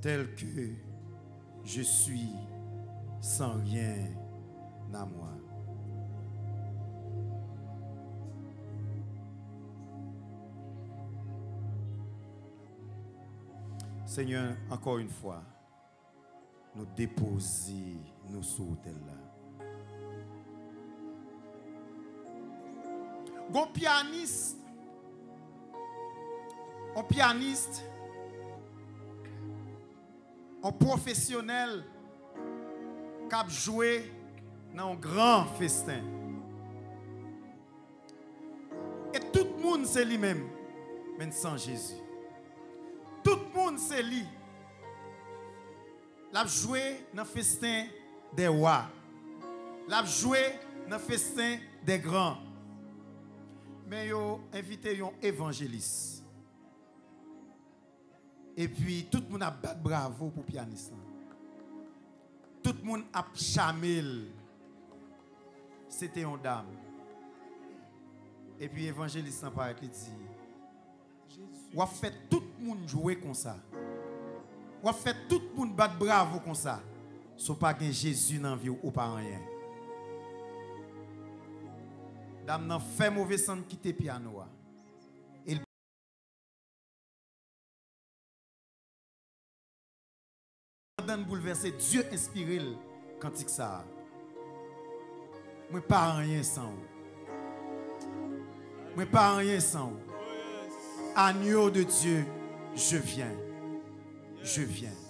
tel que je suis sans rien à moi. Seigneur, encore une fois, nous déposons sur l'autel là. Gon pianiste, pianiste, un professionnel qui joué dans un grand festin. Et tout le monde c'est lui-même, mais sans Jésus. Tout le monde c'est lui. L'a joué dans le festin des rois. L'a joué dans le festin des grands. Mais yo invité un évangéliste. Et puis tout le monde a battu bravo pour le pianiste. Tout le monde a chamel. C'était une dame. Et puis évangéliste n'a pas dit ou a fait tout le monde jouer comme ça. Ou a fait tout le monde battre bravo comme ça. So pas que Jésus dans vie ou pas rien. Dame nan fait mauvais sang quitter piano. Donne bouleverser Dieu inspiré le cantique ça. Moi pas rien sans vous. Moi pas rien sans. Agneau de Dieu, je viens. Je viens.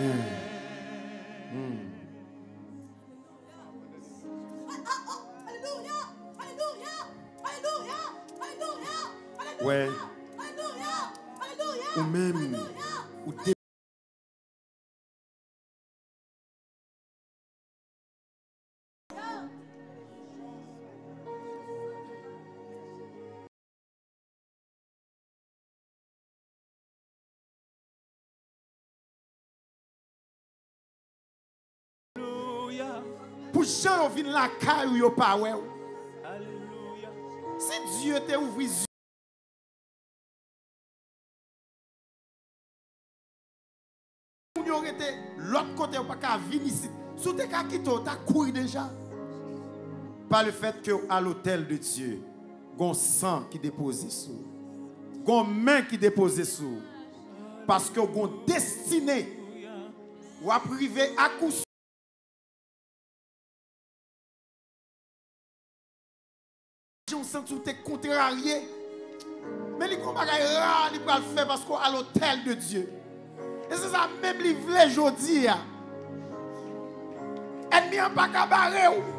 Alléluia, Pour qui viennent la caille ou yo pas ouais. ou. Si Dieu t'a ouvert les yeux, rete l'autre côté ou pas qu'à venir ici. Sous te ka quitté, t'as couru déjà. Par le fait que à l'hôtel de Dieu, gon sang qui dépose sous. Gon main qui dépose sous. Parce que gon destiné ou à privé à coup san sou te kontrarye. Men li kon bagay ra li pral fe pasko al otel de Diyo. E se sa mem li vle jodi ya. En mi an pa kabare ou.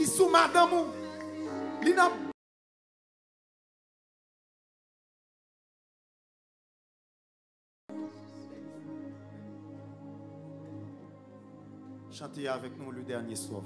I sou madam ou. Li nan Chantez avec nous le dernier soif.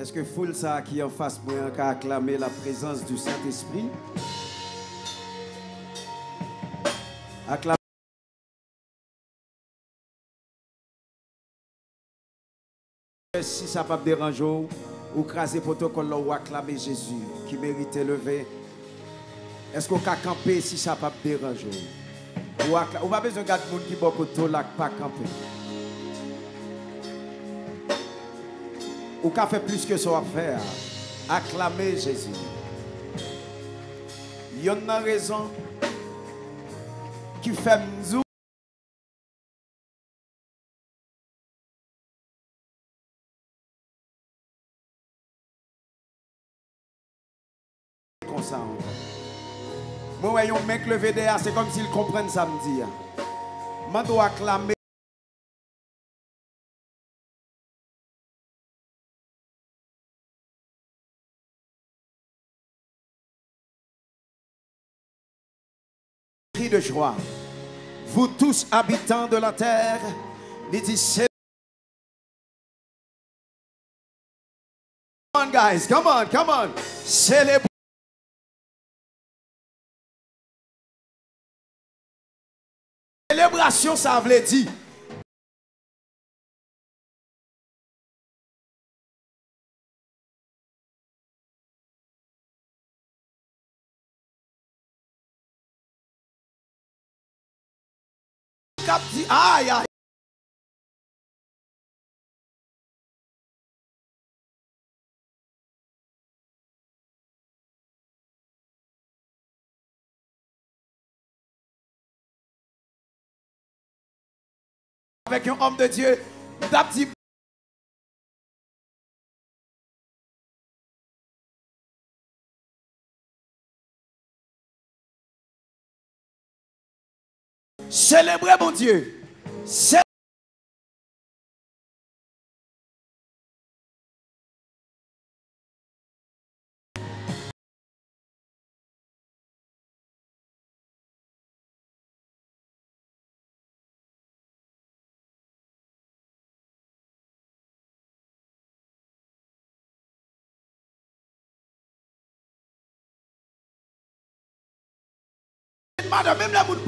Est-ce que foule ça qui en face moi a acclamer la présence du Saint-Esprit? Si ça pas déranger ou craser protocole ou acclamer Jésus qui mérite lever. Est-ce qu'on peut camper si ça pas déranger ou ou pas besoin de garder monde qui beaucoup de là pas camper. Ou qu'a fait plus que ça à faire? Acclamer Jésus. Il y en a raison qui fait nous ça. Moi, un mec levé derrière, c'est comme s'il comprenne samedi. Je dois acclamer. De joie. Vous tous habitants de la terre, dit c'est Come on guys, come on, come on. Célébration, ça. Cap. Avec un homme de Dieu, tap dit, Célébrez mon Dieu. Cé- Madame, même la boule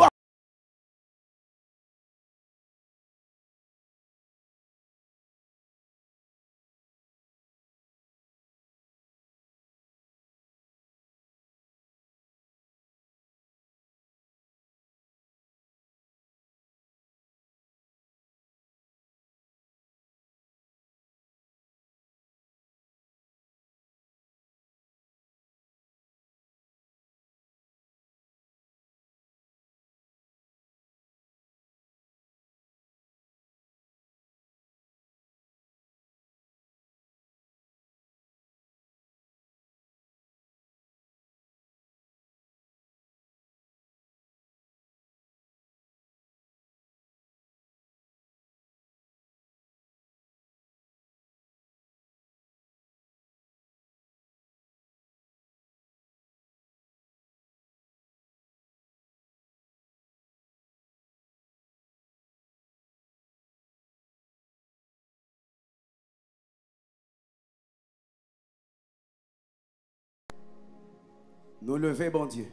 Nous lever, bon Dieu.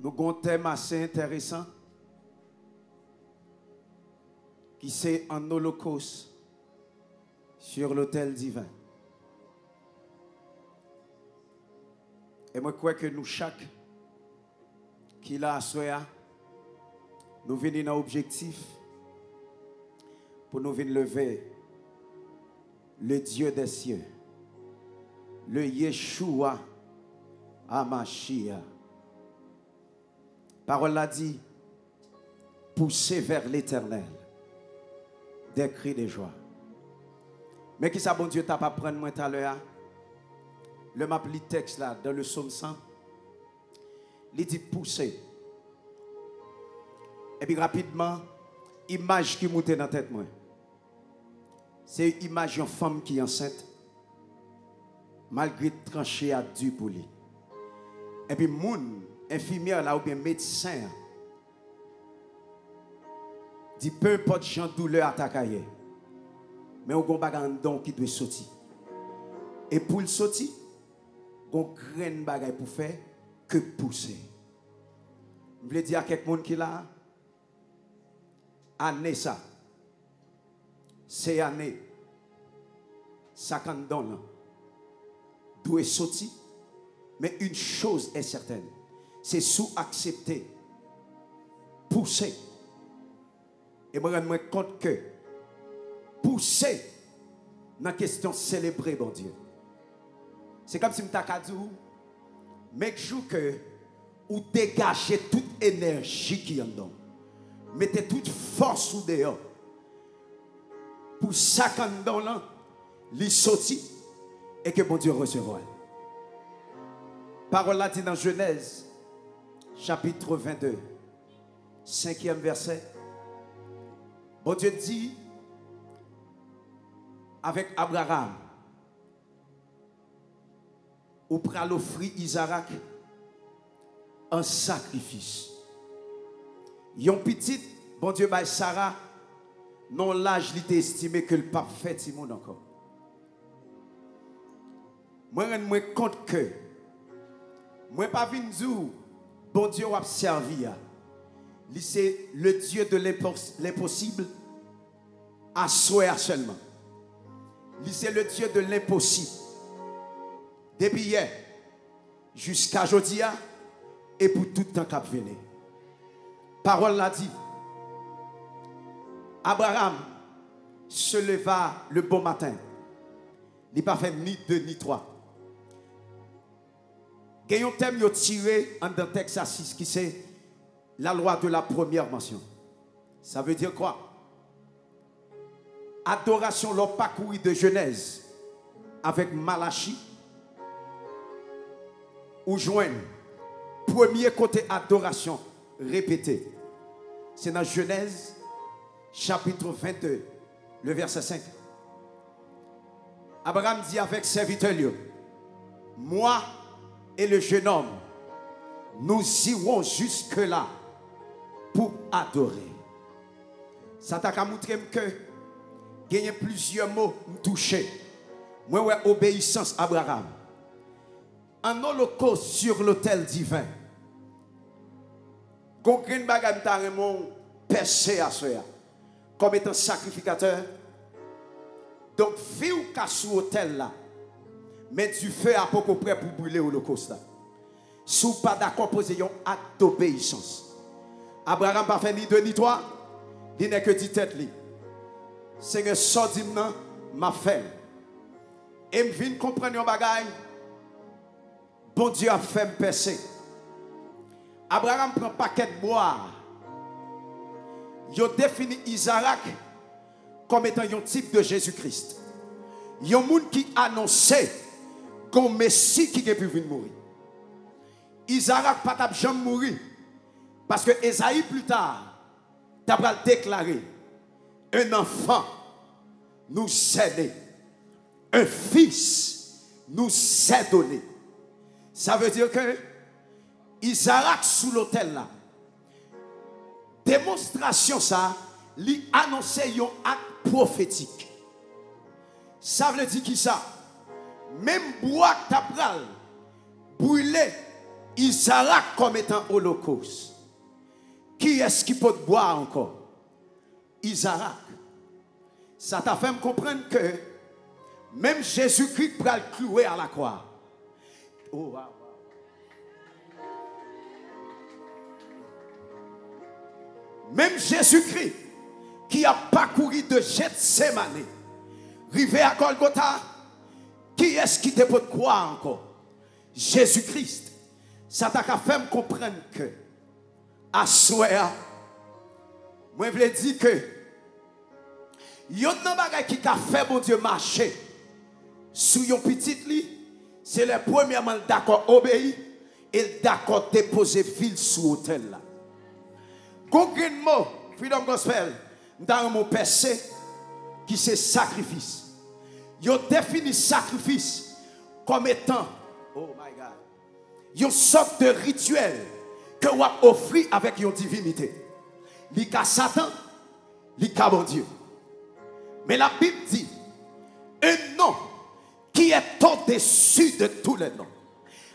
Nous avons un thème assez intéressant qui c'est un holocauste sur l'autel divin. Et moi, je crois que nous, chaque qui l'a assoya, nous venons dans l'objectif pour nous venir lever le Dieu des cieux, le Yeshua Amashia. Parole l'a dit, pousser vers l'éternel des cris de joie. Mais qui ça, bon Dieu, t'a pas prendre moi tout à l'heure? Le map lit texte là, dans le psaume 100, il dit pousser. Et puis rapidement, image qui monte dans la tête moi. C'est une image d'une femme qui est enceinte, malgré tranché à Dieu pour lui. Et puis, moun, infirmière là, ou bien médecin, dit peu importe gens douleur à ta carrière, mais on a un don qui doit sortir. Et pour le sortir, on a graine bagay pour faire que pousser. Je voulais dire à quelqu'un qui là, année ça, c'est année, ça quand don doit sortir. Mais une chose est certaine, c'est sous accepter, pousser. Et moi, je me rends compte que pousser dans la question célébrer, bon Dieu. C'est comme si je dit, mais jour que ou dégager toute énergie qui est en dedans. Mettez toute force ou dehors. Pour ça qu'on dedans les et que bon Dieu recevra. Parole là dit dans Genèse, chapitre 22, cinquième verset. Bon Dieu dit avec Abraham, ou pral offrir Isaac un sacrifice. Yon petit, bon Dieu, by Sarah, non l'âge, il était estimé que le pape fait Timon encore. Moi, je me compte que, moi, pas venu bon Dieu, a servi. C'est le Dieu de l'impossible à souhait seulement. C'est le Dieu de l'impossible. Depuis hier jusqu'à aujourd'hui et pour tout le temps qui venir. Parole l'a dit. Abraham se leva le bon matin. Il n'a pas fait ni deux ni trois. Il y a un thème qui tiré en un texte à 6 qui c'est la loi de la première mention. Ça veut dire quoi? Adoration, leur parcours de Genèse avec Malachi ou joindre premier côté adoration répété. C'est dans Genèse, chapitre 22, le verset 5. Abraham dit avec serviteur, moi et le jeune homme, nous irons jusque-là pour adorer. Ça t'a qu'à montrer que a plusieurs mots touchés. Moi, ouais, obéissance Abraham. Un holocauste sur l'autel divin. Aucun bagage t'a percé à soi comme étant sacrificateur. Donc, ou qu'à sous l'autel là, mais du feu à peu près pour brûler l'holocauste. Si vous pas d'accord, posez un acte d'obéissance. Abraham pas fait ni deux ni trois, il n'est que dit tête. Seigneur, sort maintenant, m'a fait. Et me viens comprendre un bagage. Bon Dieu a fait me percer. Abraham prend un paquet de bois. Il définit Isaac comme étant un type de Jésus-Christ. Il y a un qui annonçait qu'un Messie qui est pu mourir. Isaac pas jamais mourir. Parce que Esaïe plus tard, t'as déclaré un enfant nous est né, un fils nous est donné. Ça veut dire que Isaac sous l'autel là, démonstration ça, lui annonçait un acte prophétique. Ça veut dire qui ça? Même bois tabral brûlé Isaac comme étant holocauste. Qui est-ce qui peut boire encore? Isaac. Ça t'a fait me comprendre que même Jésus-Christ peut le clouer à la croix. Oh, wow. Même Jésus-Christ, qui a parcouru de Gethsemane, arrivé à Golgotha, qui est-ce qui te peut croire encore? Jésus-Christ. Ça t'a fait comprendre que, à soi, moi, je voulais dire que, il y a qui a fait mon Dieu marcher sous yon petit lit, c'est le premièrement d'accord obéir et d'accord déposer fil sous hôtel là. Mot, Freedom Gospel, dans mon passé, qui c'est sacrifice. Yo défini sacrifice comme étant, oh my God, une sorte de rituel que vous offrir avec une divinité. Li ka Satan, li ka bon Dieu. Mais la Bible dit, un nom qui est au-dessus de tous les noms,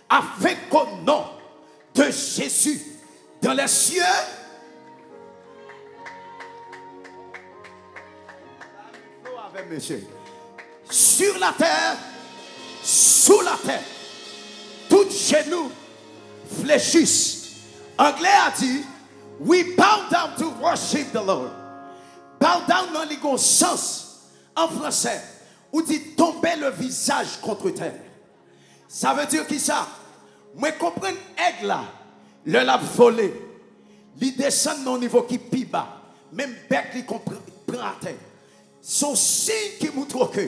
afin qu'au nom de Jésus, dans les cieux, sur la terre, sous la terre, tout genoux fléchissent. Anglais a dit, we bow down to worship the Lord. Bow down dans le sens en français, ou dit tomber le visage contre terre. Ça veut dire qui ça? Moi, comprends aigle le l'a volé. Il descend au niveau qui pi bas. Même bec, il comprend à terre. Son signe qui montre que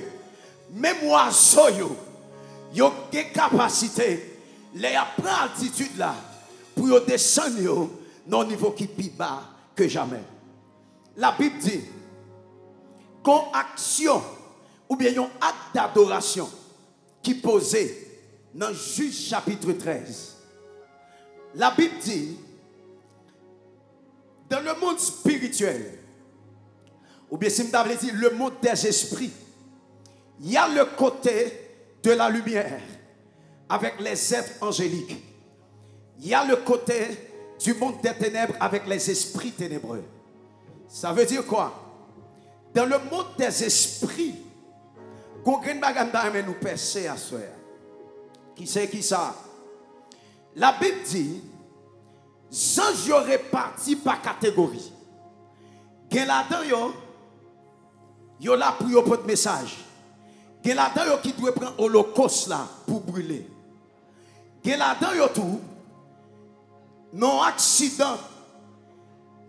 même oiseau, yo, yo des capacités, les apprend là, pour descendre yo, dans niveau qui plus bas que jamais. La Bible dit qu'en action, ou bien un acte d'adoration qui posait dans Juge chapitre 13. La Bible dit, dans le monde spirituel, ou bien si je dit le monde des esprits, il y a le côté de la lumière avec les êtres angéliques. Il y a le côté du monde des ténèbres avec les esprits ténébreux. Ça veut dire quoi? Dans le monde des esprits, nous percer à. Qui c'est qui ça? La Bible dit, sans aurait parti par catégorie. Gen là-dedans, yo, yo là pour yo message. Gen là-dedans, yo qui doit prendre holocauste là pour brûler. Gen là-dedans, yo tout, non accident,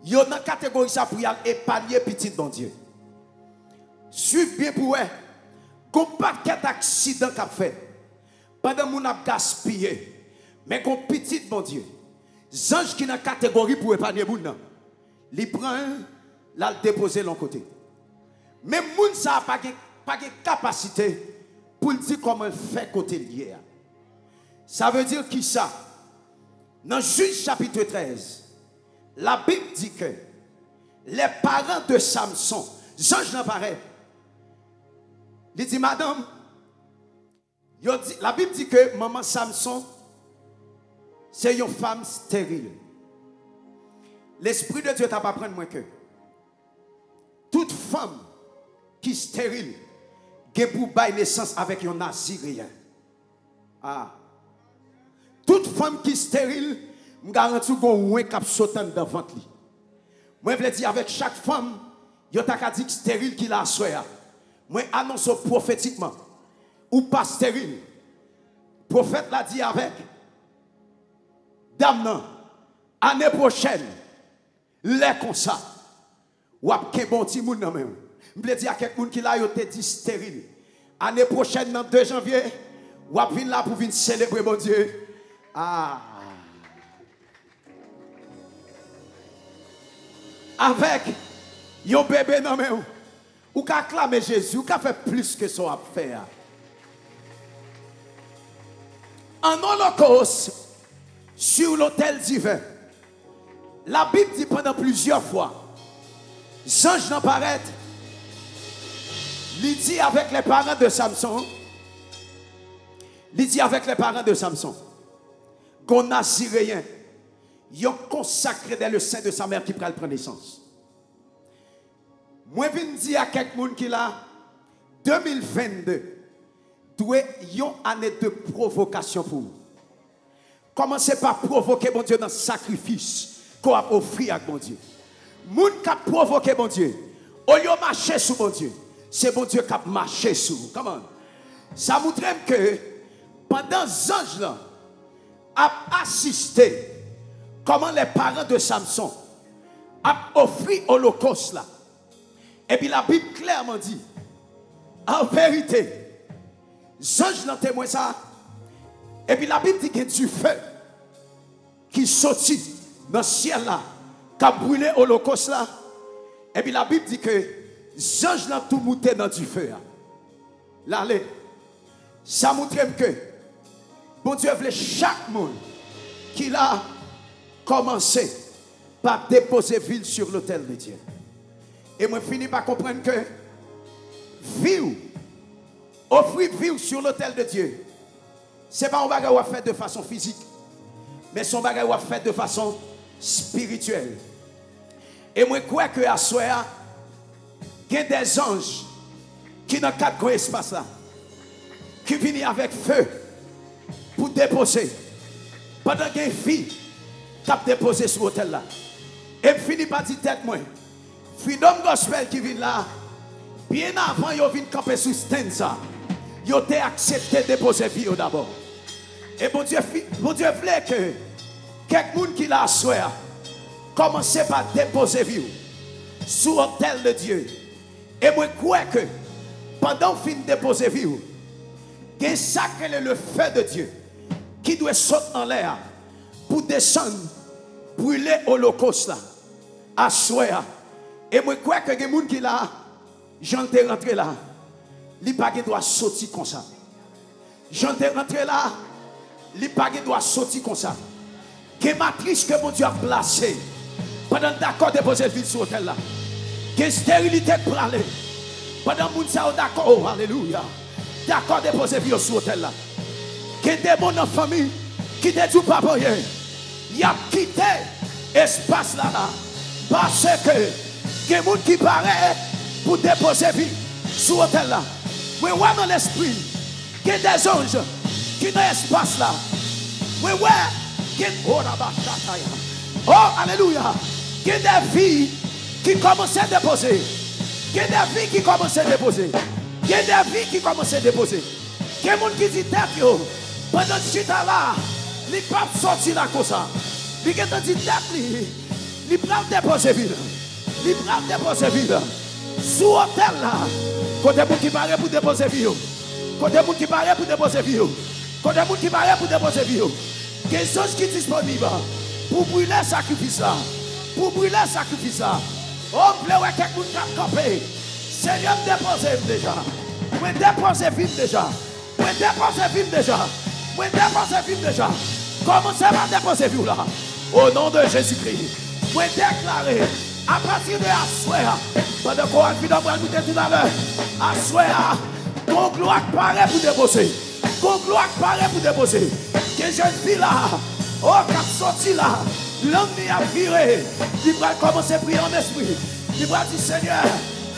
yo dans catégorie ça pour y épargner petit bon Dieu. Suivez bien pour eux. Qu'on paquet d'accidents qu'a fait. Pendant mon a gaspillé. Mais qu'on petit bon Dieu. Zange qui dans catégorie pour épargner moun. Li prend, là le déposer l'autre côté. Mais moun ça a pas pas de capacité pour dire comment fait côté lié. Ça veut dire qui ça? Dans Juge chapitre 13, la Bible dit que les parents de Samson, Zange n'en paraît. Il dit, madame, la Bible dit que maman Samson, c'est une femme stérile. L'Esprit de Dieu t'a pas prendre moins que. Toute femme qui est stérile, qui pour bailler naissance avec un Nazirien. Ah. Toute femme qui est stérile, je garantis qu'on a un cap sautant dans le ventre. Moi, je veux dire, avec chaque femme, il y a dit stérile qui l'a soya. Moi, annonce prophétiquement, ou pas stérile. Prophète l'a dit avec, dame, année prochaine, les comme ça, ou ap ke bon ti moun nan men. Je veux dire à quelqu'un qui yo te dit stérile. Année prochaine, dans 2 janvier, ou ap vin là pour venir célébrer mon Dieu. Ah. avec yon bébé nan men ou, ka clamer Jésus, ou ka fait plus que son a faire. En holocauste, sur l'autel divin, la Bible dit pendant plusieurs fois, Zange n'en paraît, il dit avec les parents de Samson, il dit avec les parents de Samson, qu'on a rien ils ont consacré dans le sein de sa mère qui prend prendre naissance. Moi, je dire à quelqu'un qui là, 2022, doit une année de provocation pour vous. Commencez par provoquer mon Dieu dans le sacrifice qu'on a offert à mon Dieu. Moun qui provoqué mon Dieu, au lieu de marcher sur mon Dieu, c'est mon Dieu qui a marché sur. Comment? Ça montre que pendant ces anges là, a assisté comment les parents de Samson ont offert l'Holocauste là. Et puis la Bible clairement dit, en vérité, Zange l'ont témoin ça. Et puis la Bible dit a du feu qui sortit dans le ciel là, qui a brûlé l'Holocauste là. Et puis la Bible dit que Zange l'ont tout monté dans du feu. là. Là, ça montre que bon Dieu voulait chaque monde qui a commencé par déposer ville sur l'autel de Dieu. Et moi, je finis par comprendre que vivre, offrir vivre sur l'autel de Dieu, ce n'est pas un bagage à faire de façon physique, mais son bagage à faire de façon spirituelle. Et moi, je crois que à il y a des anges qui dans quatre grands espaces là, qui viennent avec feu pour déposer. Pendant qu'il y a une fille qui a déposé sur l'hôtel là. Et je finis par dire tête moi. Freedom Gospel qui vient là, bien avant yo vient camper stand ça. Yo t'ai accepté de déposer vie d'abord. Et bon Dieu, bon Dieu voulait que quelqu'un qui l'a soeur commence par déposer vie sous l'hôtel de Dieu. Et moi je crois que pendant fin de déposer vie, il ça que le feu de Dieu qui doit sauter en l'air pour descendre, brûler l'holocauste là, à soir. Et moi, je crois que les gens qui là, j'en t'ai rentré là, il pas doit sortir comme ça. J'en t'ai rentré là, il pas doit sortir comme ça. Que matrice que mon Dieu a placée pendant d'accord de poser ville sur l'hôtel là. Que stérilité pour aller. Pendant que ça d'accord, oh, alléluia. D'accord de poser vie sur l'hôtel là. Que des mon famille qui te dit pas rien. Il a quitté espace là là. Parce que y des gens qui paraît pour déposer vie sur l'hôtel là. Mais ouais dans l'esprit, y a des anges qui dans l'espace là. Oui, ouais. y a- Oh, là-bas, chataya. Oh, alléluia. Il y a des filles qui commencent à déposer. Il y a des filles qui commencent à déposer. Il y a des filles qui commencent à déposer. Il y a des gens qui disent, tête, yo, pendant que tu es là, il pas sortir là comme ça. Il y a des gens qui disent, il prend déposer vide. Il prend déposer vide. Sous hôtel là, côté moun qui paraît pour déposer vide. Côté moun qui paraît pour déposer vide. Côté moun qui paraît pour déposer vide. Quelque chose qui est disponible. Pour brûler le sacrifice là. Là. Oh, plaît, ouais, quelqu'un qui a campé. Seigneur, me déposez déjà. Me déposez vite déjà. Me déposez vite déjà. Me déposez vite déjà. Commencez par déposer vous là? Au nom de Jésus-Christ. Me déclarer à partir de Assoya. Pendant qu'on a vu dans le tout à l'heure. Assoya. Ton gloire pour déposer. Ton gloire pour déposer. Que jeune fille là. Oh, qui a sorti L'homme a viré. Il va commencer à prier en esprit. Il va dire Seigneur.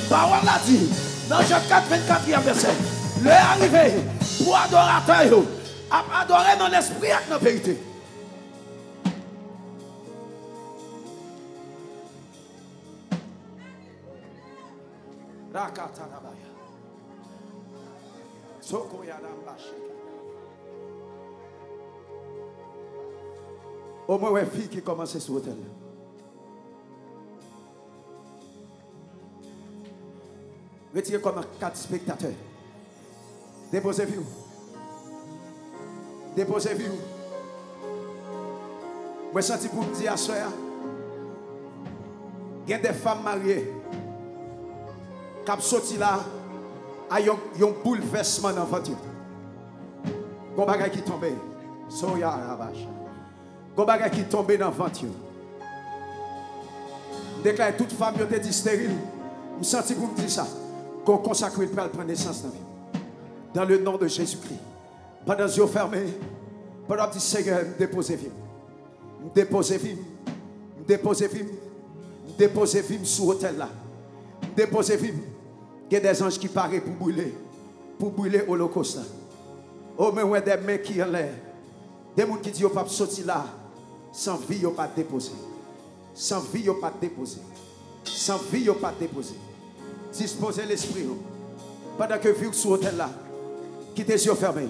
Parole l'a dit. Dans Jean 4, 24e verset. Le arrivé pour adorateur. à Adorer dans l'esprit et dans la vérité. Rakatarabaya. Sokoyadambashika. Au moins, une fille qui commence sur l'hôtel. Retirez comme quatre spectateurs. Déposez-vous. Déposez-vous. Moi, senti pour me dire à soeur, il y a des femmes mariées qui sont sorties là, à un bouleversement dans votre vie. Gon bagay qui tombe. Soya rabash. Gon bagay qui tombe dans votre vie. Déclare toute femme qui était stérile. Je senti pour me dire ça. Qu'on consacre pour prendre naissance dans la vie. Dans le nom de Jésus-Christ. Pendant les yeux fermés, pendant que Seigneur, me déposez vie. Me déposez vie. Me déposez vie. Me déposez vie sur l'hôtel là. Me déposez vie. Il y a des anges qui paraissent pour brûler. Pour brûler l'Holocauste. là. Oh, mais ouais, des mains qui en l'air. Des gens qui disent, Sans vie, ils pas déposer. Sans vie, ils pas déposer. Sans vie, ils pas déposer. Disposez l'esprit. oh. Pendant que vous sur l'hôtel là, quittez les yeux fermés.